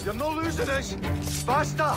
Başlarına oluyorsunuz. Başta.